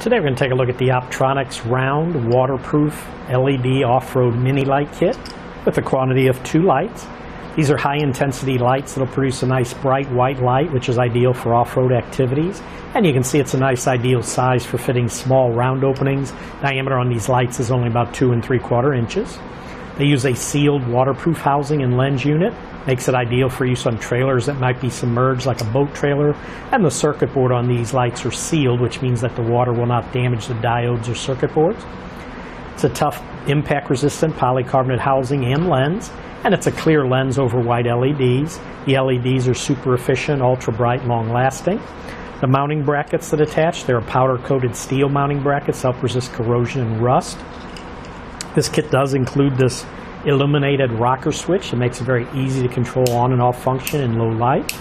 Today we're going to take a look at the Optronics round waterproof LED off-road mini light kit with a quantity of two lights. These are high intensity lights that'll produce a nice bright white light which is ideal for off-road activities and you can see it's a nice ideal size for fitting small round openings. Diameter on these lights is only about two and three quarter inches. They use a sealed waterproof housing and lens unit Makes it ideal for use on trailers that might be submerged like a boat trailer. And the circuit board on these lights are sealed, which means that the water will not damage the diodes or circuit boards. It's a tough impact resistant polycarbonate housing and lens, and it's a clear lens over white LEDs. The LEDs are super efficient, ultra bright, long lasting. The mounting brackets that attach, they're powder coated steel mounting brackets, help resist corrosion and rust. This kit does include this illuminated rocker switch that makes it very easy to control on and off function in low light.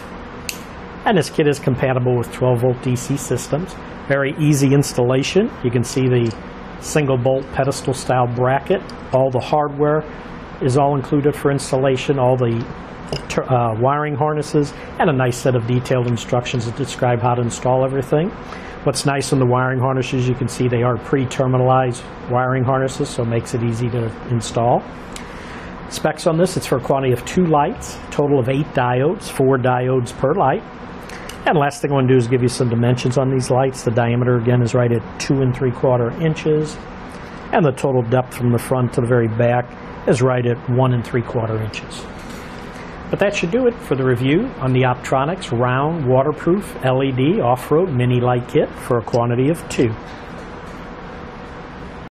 And this kit is compatible with 12 volt DC systems. Very easy installation. You can see the single bolt pedestal style bracket. All the hardware is all included for installation, all the uh, wiring harnesses, and a nice set of detailed instructions that describe how to install everything. What's nice on the wiring harnesses, you can see they are pre-terminalized wiring harnesses, so it makes it easy to install. Specs on this, it's for a quantity of two lights, total of eight diodes, four diodes per light. And last thing I want to do is give you some dimensions on these lights. The diameter again is right at two and three quarter inches. And the total depth from the front to the very back is right at one and three quarter inches. But that should do it for the review on the Optronics round waterproof LED off-road mini light kit for a quantity of two.